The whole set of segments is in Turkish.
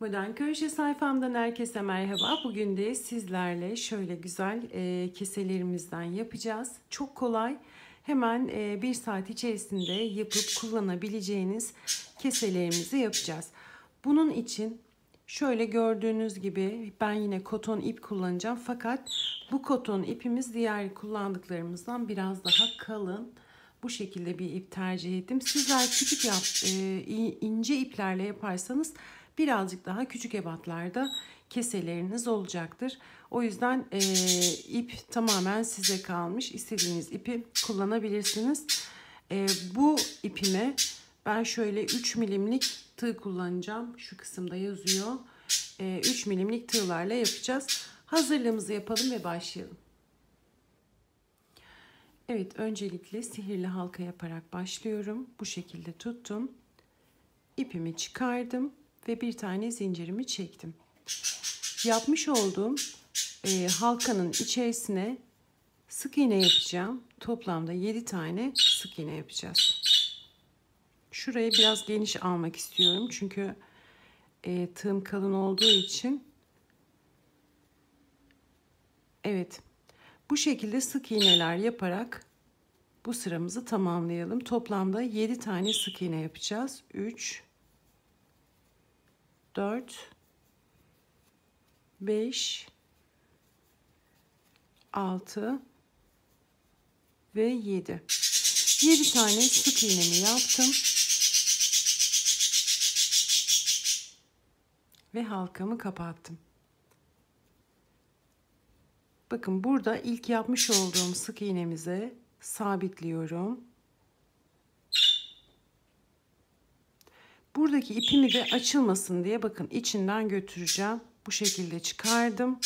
Modern Köşe sayfamdan herkese merhaba. Bugün de sizlerle şöyle güzel e, keselerimizden yapacağız. Çok kolay. Hemen e, bir saat içerisinde yapıp kullanabileceğiniz keselerimizi yapacağız. Bunun için şöyle gördüğünüz gibi ben yine koton ip kullanacağım. Fakat bu koton ipimiz diğer kullandıklarımızdan biraz daha kalın. Bu şekilde bir ip tercih ettim. Sizler küçük yap, e, ince iplerle yaparsanız birazcık daha küçük ebatlarda keseleriniz olacaktır. O yüzden e, ip tamamen size kalmış. İstediğiniz ipi kullanabilirsiniz. E, bu ipime ben şöyle 3 milimlik tığ kullanacağım. Şu kısımda yazıyor. E, 3 milimlik tığlarla yapacağız. Hazırlığımızı yapalım ve başlayalım. Evet öncelikle sihirli halka yaparak başlıyorum. Bu şekilde tuttum. İpimi çıkardım ve bir tane zincirimi çektim. Yapmış olduğum e, halkanın içerisine sık iğne yapacağım. Toplamda 7 tane sık iğne yapacağız. Şurayı biraz geniş almak istiyorum. Çünkü e, tığım kalın olduğu için. Evet. Bu şekilde sık iğneler yaparak bu sıramızı tamamlayalım. Toplamda 7 tane sık iğne yapacağız. 3 4 5 6 ve 7 7 tane sık iğnemi yaptım. Ve halkamı kapattım. Bakın burada ilk yapmış olduğum sık iğnemize sabitliyorum Buradaki ipimi de açılmasın diye bakın içinden götüreceğim. Bu şekilde çıkardım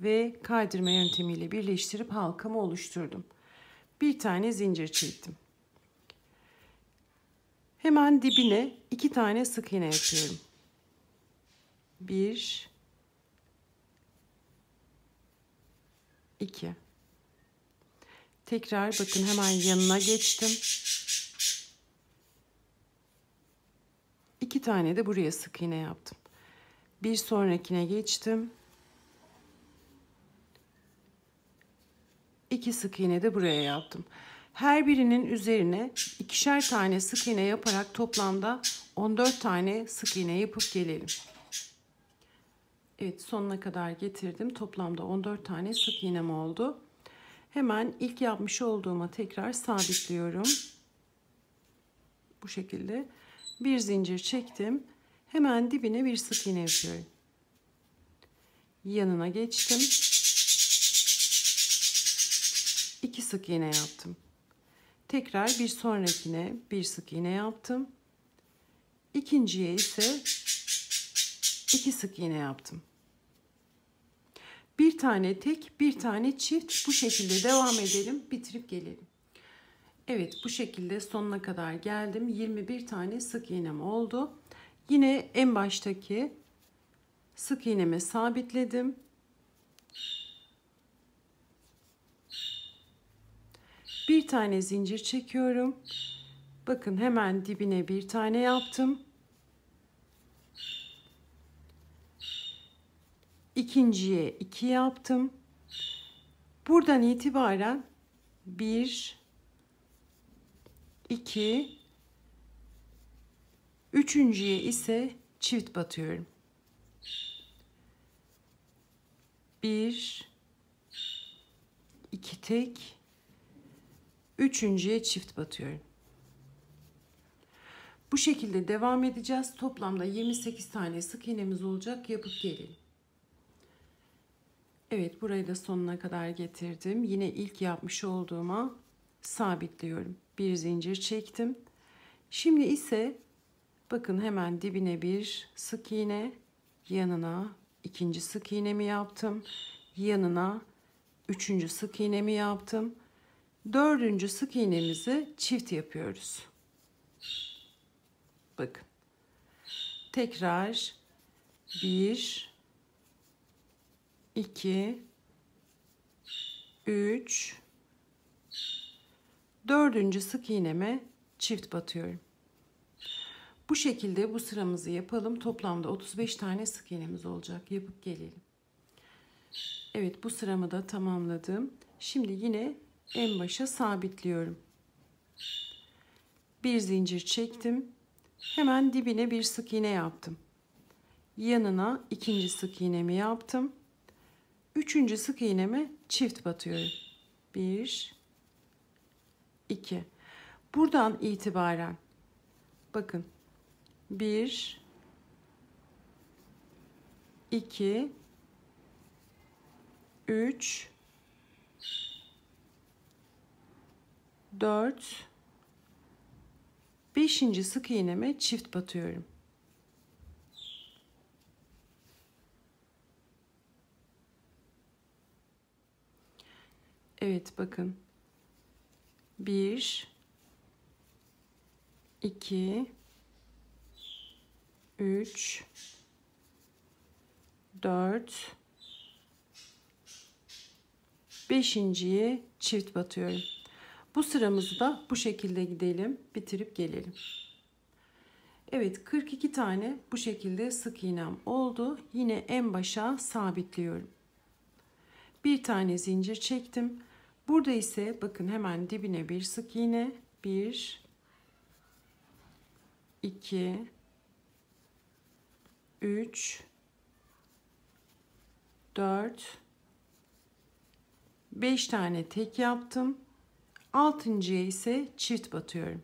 ve kaydırma yöntemiyle birleştirip halkamı oluşturdum. Bir tane zincir çektim. Hemen dibine iki tane sık iğne yapıyorum. Bir, iki. Tekrar bakın hemen yanına geçtim. İki tane de buraya sık iğne yaptım. Bir sonrakine geçtim. İki sık iğne de buraya yaptım. Her birinin üzerine ikişer tane sık iğne yaparak toplamda 14 tane sık iğne yapıp gelelim. Evet sonuna kadar getirdim. Toplamda 14 tane sık iğnem oldu. Hemen ilk yapmış olduğuma tekrar sabitliyorum. Bu şekilde bir zincir çektim. Hemen dibine bir sık iğne yapıyorum. Yanına geçtim. İki sık iğne yaptım. Tekrar bir sonrakine bir sık iğne yaptım. İkinciye ise iki sık iğne yaptım. Bir tane tek, bir tane çift bu şekilde devam edelim, bitirip gelelim. Evet bu şekilde sonuna kadar geldim. 21 tane sık iğnem oldu. Yine en baştaki sık iğnemi sabitledim. Bir tane zincir çekiyorum. Bakın hemen dibine bir tane yaptım. İkinciye iki yaptım. Buradan itibaren bir 2 Üçüncüye ise çift batıyorum. 1 2 tek Üçüncüye çift batıyorum. Bu şekilde devam edeceğiz. Toplamda 28 tane sık iğnemiz olacak. Yapıp gelin. Evet burayı da sonuna kadar getirdim. Yine ilk yapmış olduğuma sabitliyorum. Bir zincir çektim. Şimdi ise bakın hemen dibine bir sık iğne, yanına ikinci sık iğnemi yaptım. Yanına üçüncü sık iğnemi yaptım. Dördüncü sık iğnemizi çift yapıyoruz. Bakın. Tekrar bir, iki, üç, Dördüncü sık iğneme çift batıyorum. Bu şekilde bu sıramızı yapalım. Toplamda 35 tane sık iğnemiz olacak. Yapıp gelelim. Evet bu sıramı da tamamladım. Şimdi yine en başa sabitliyorum. Bir zincir çektim. Hemen dibine bir sık iğne yaptım. Yanına ikinci sık iğnemi yaptım. Üçüncü sık iğneme çift batıyorum. Bir, iki. Buradan itibaren bakın bir, iki, üç, dört, beşinci sık iğneme çift batıyorum. Evet bakın. Bir, iki, üç, dört, beşinciye çift batıyorum. Bu sıramızı da bu şekilde gidelim, bitirip gelelim. Evet 42 tane bu şekilde sık iğnem oldu. Yine en başa sabitliyorum. Bir tane zincir çektim. Burada ise bakın hemen dibine bir sık iğne. 1 2 3 4 5 tane tek yaptım. Altıncıya ise çift batıyorum.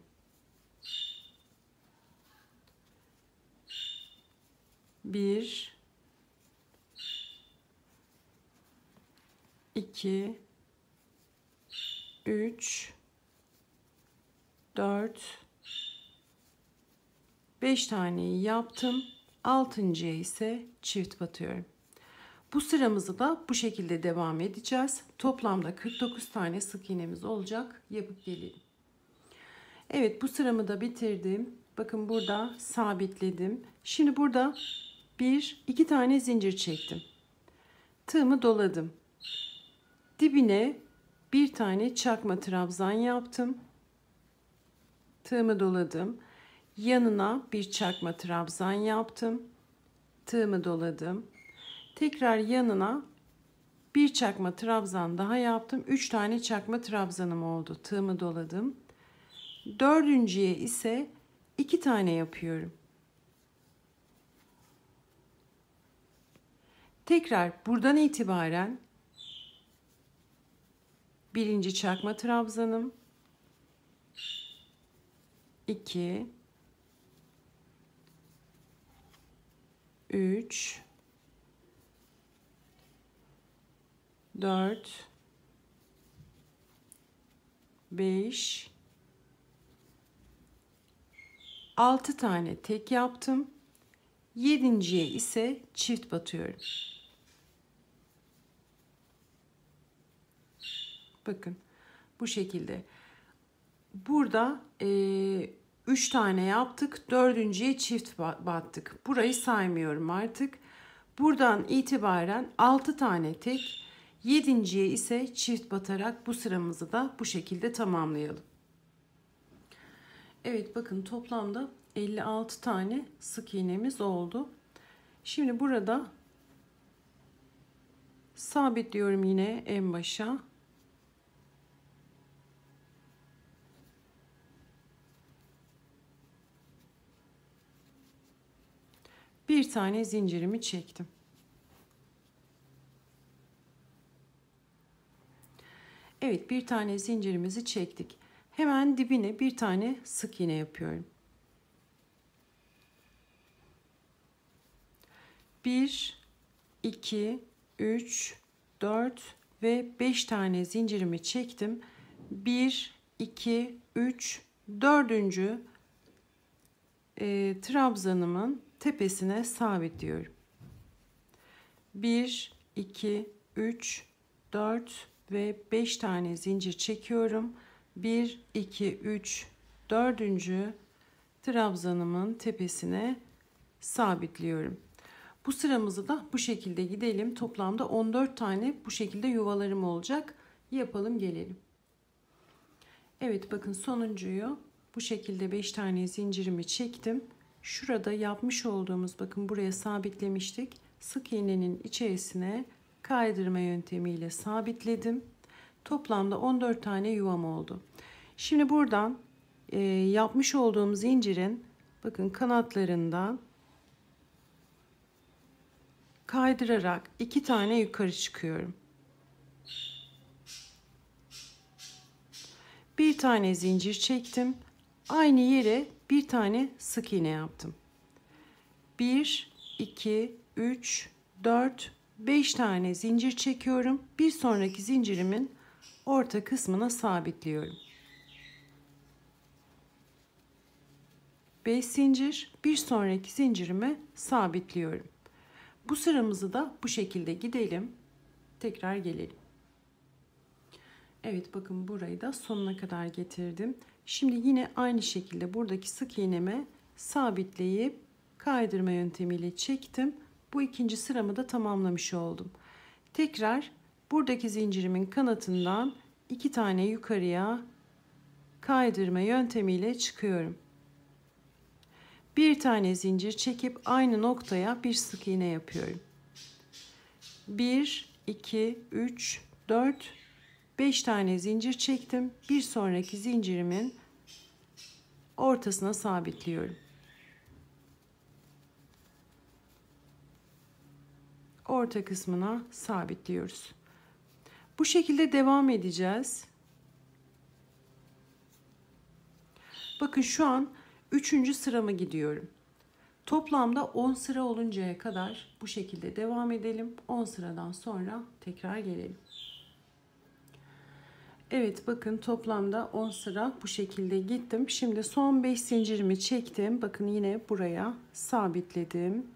Bir, iki, 3 4 5 taneyi yaptım. Altıncıya ise çift batıyorum. Bu sıramızı da bu şekilde devam edeceğiz. Toplamda 49 tane sık iğnemiz olacak. Yapıp gelelim. Evet bu sıramı da bitirdim. Bakın burada sabitledim. Şimdi burada bir iki tane zincir çektim. Tığımı doladım. Dibine bir tane çakma trabzan yaptım. Tığımı doladım. Yanına bir çakma trabzan yaptım. Tığımı doladım. Tekrar yanına bir çakma trabzan daha yaptım. Üç tane çakma trabzanım oldu. Tığımı doladım. Dördüncüye ise iki tane yapıyorum. Tekrar buradan itibaren birinci çakma trabzanım. 2 3 4 5 6 tane tek yaptım. Yedinciye ise çift batıyorum. Bakın bu şekilde. Burada 3 e, üç tane yaptık. Dördüncüye çift battık. Burayı saymıyorum artık. Buradan itibaren 6 tane tek. Yedinciye ise çift batarak bu sıramızı da bu şekilde tamamlayalım. Evet bakın toplamda 56 tane sık iğnemiz oldu. Şimdi burada sabitliyorum yine en başa. Bir tane zincirimi çektim. Evet bir tane zincirimizi çektik. Hemen dibine bir tane sık iğne yapıyorum. Bir, iki, üç, dört ve beş tane zincirimi çektim. Bir, iki, üç, dördüncü e, trabzanımın tepesine sabitliyorum. 1, 2, 3, 4 ve 5 tane zincir çekiyorum. 1, 2, 3, 4. trabzanımın tepesine sabitliyorum. Bu sıramızı da bu şekilde gidelim. Toplamda 14 tane bu şekilde yuvalarım olacak. Yapalım gelelim. Evet bakın sonuncuyu bu şekilde 5 tane zincirimi çektim şurada yapmış olduğumuz bakın buraya sabitlemiştik. Sık iğnenin içerisine kaydırma yöntemiyle sabitledim. Toplamda 14 tane yuvam oldu. Şimdi buradan e, yapmış olduğum zincirin bakın kanatlarından kaydırarak iki tane yukarı çıkıyorum. Bir tane zincir çektim. Aynı yere bir tane sık iğne yaptım. 1 2 3 4 5 tane zincir çekiyorum. Bir sonraki zincirimin orta kısmına sabitliyorum. 5 zincir, bir sonraki zincirime sabitliyorum. Bu sıramızı da bu şekilde gidelim. Tekrar gelelim. Evet bakın burayı da sonuna kadar getirdim. Şimdi yine aynı şekilde buradaki sık iğneme sabitleyip kaydırma yöntemiyle çektim. Bu ikinci sıramı da tamamlamış oldum. Tekrar buradaki zincirimin kanatından iki tane yukarıya kaydırma yöntemiyle çıkıyorum. Bir tane zincir çekip aynı noktaya bir sık iğne yapıyorum. 1 2 3 4 5 tane zincir çektim. Bir sonraki zincirimin ortasına sabitliyorum. Orta kısmına sabitliyoruz. Bu şekilde devam edeceğiz. Bakın şu an 3. sırama gidiyorum. Toplamda 10 sıra oluncaya kadar bu şekilde devam edelim. 10 sıradan sonra tekrar gelelim. Evet bakın toplamda 10 sıra bu şekilde gittim. Şimdi son 5 zincirimi çektim. Bakın yine buraya sabitledim.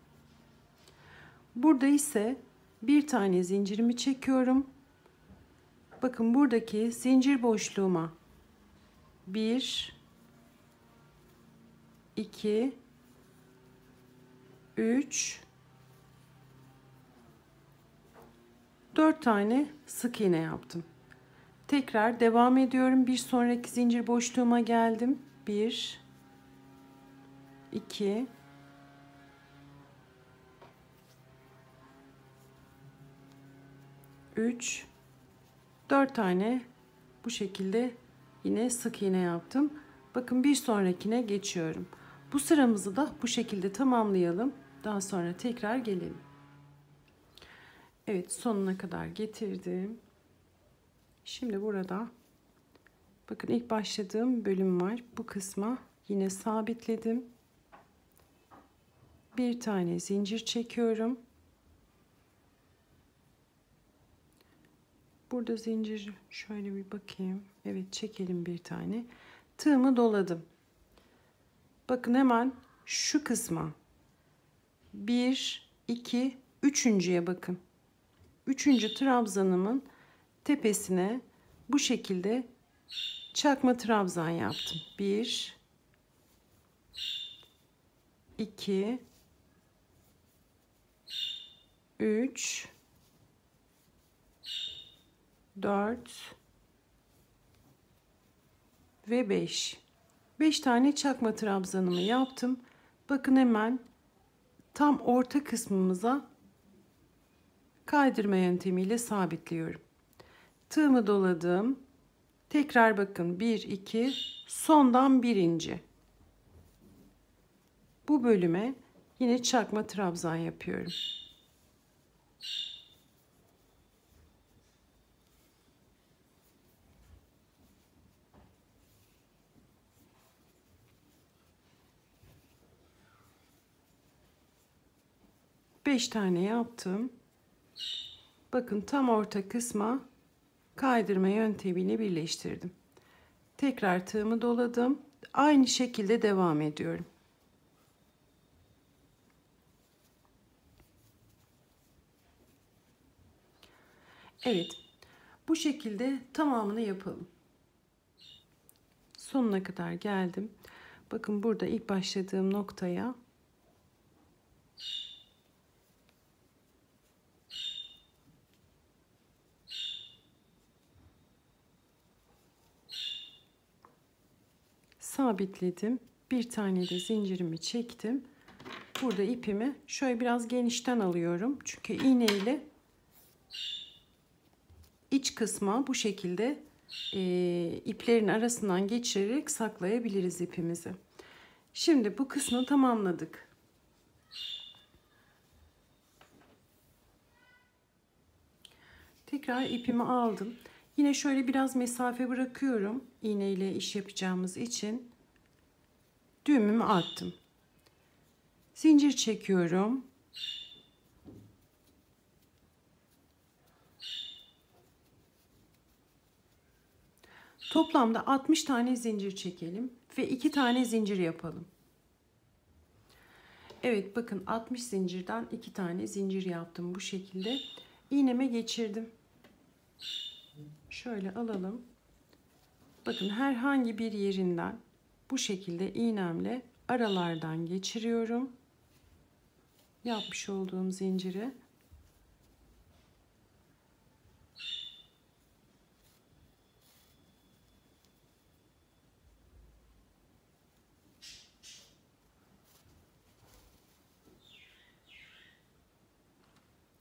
Burada ise bir tane zincirimi çekiyorum. Bakın buradaki zincir boşluğuma 1 2 3 4 tane sık iğne yaptım. Tekrar devam ediyorum. Bir sonraki zincir boşluğuma geldim. 1 2 3 4 tane bu şekilde yine sık iğne yaptım. Bakın bir sonrakine geçiyorum. Bu sıramızı da bu şekilde tamamlayalım. Daha sonra tekrar gelelim. Evet sonuna kadar getirdim. Şimdi burada bakın ilk başladığım bölüm var. Bu kısma yine sabitledim. Bir tane zincir çekiyorum. Burada zincir şöyle bir bakayım. Evet çekelim bir tane. Tığımı doladım. Bakın hemen şu kısma 1 2 üçüncüye bakın. Üçüncü trabzanımın tepesine bu şekilde çakma trabzan yaptım. 1 2 3 4 ve 5. 5 tane çakma trabzanımı yaptım. Bakın hemen tam orta kısmımıza kaydırma yöntemiyle sabitliyorum. Tığımı doladım. Tekrar bakın 1 2 sondan birinci. Bu bölüme yine çakma trabzan yapıyorum. 5 tane yaptım. Bakın tam orta kısma kaydırma yöntemiyle birleştirdim. Tekrar tığımı doladım. Aynı şekilde devam ediyorum. Evet. Bu şekilde tamamını yapalım. Sonuna kadar geldim. Bakın burada ilk başladığım noktaya sabitledim. Bir tane de zincirimi çektim. Burada ipimi şöyle biraz genişten alıyorum. Çünkü iğne ile iç kısma bu şekilde e, iplerin arasından geçirerek saklayabiliriz ipimizi. Şimdi bu kısmı tamamladık. Tekrar ipimi aldım. Yine şöyle biraz mesafe bırakıyorum. İğne ile iş yapacağımız için. Düğümümü attım. Zincir çekiyorum. Toplamda 60 tane zincir çekelim ve 2 tane zincir yapalım. Evet bakın 60 zincirden 2 tane zincir yaptım bu şekilde. İğneme geçirdim. Şöyle alalım. Bakın herhangi bir yerinden bu şekilde iğnemle aralardan geçiriyorum. Yapmış olduğum zinciri.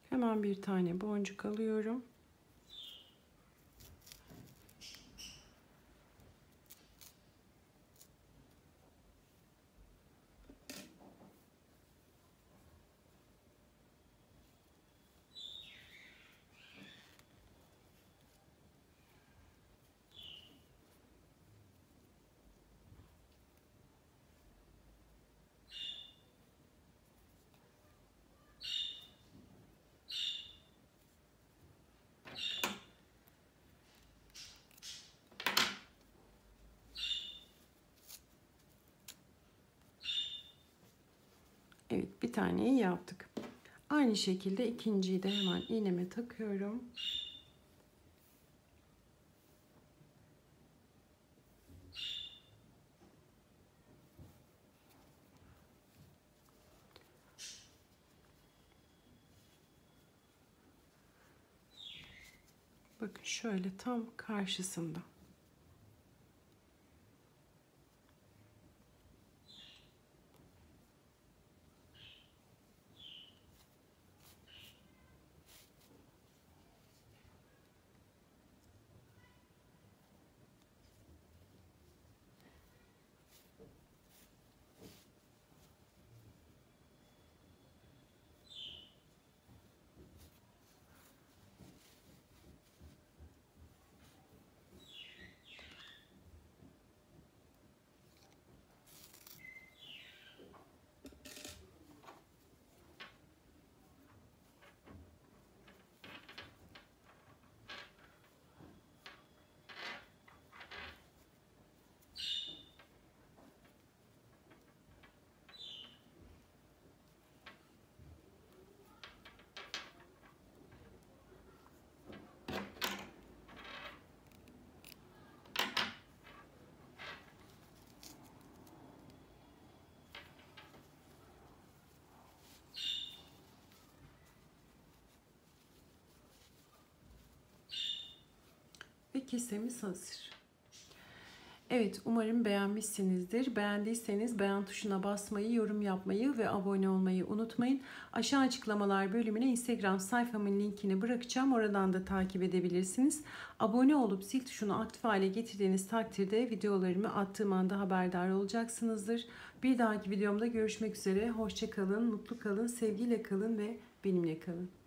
Hemen bir tane boncuk alıyorum. Evet bir taneyi yaptık. Aynı şekilde ikinciyi de hemen iğneme takıyorum. Bakın şöyle tam karşısında. Kesemiz hazır. Evet umarım beğenmişsinizdir. Beğendiyseniz beğen tuşuna basmayı, yorum yapmayı ve abone olmayı unutmayın. Aşağı açıklamalar bölümüne Instagram sayfamın linkini bırakacağım. Oradan da takip edebilirsiniz. Abone olup zil tuşunu aktif hale getirdiğiniz takdirde videolarımı attığım anda haberdar olacaksınızdır. Bir dahaki videomda görüşmek üzere. Hoşçakalın, mutlu kalın, sevgiyle kalın ve benimle kalın.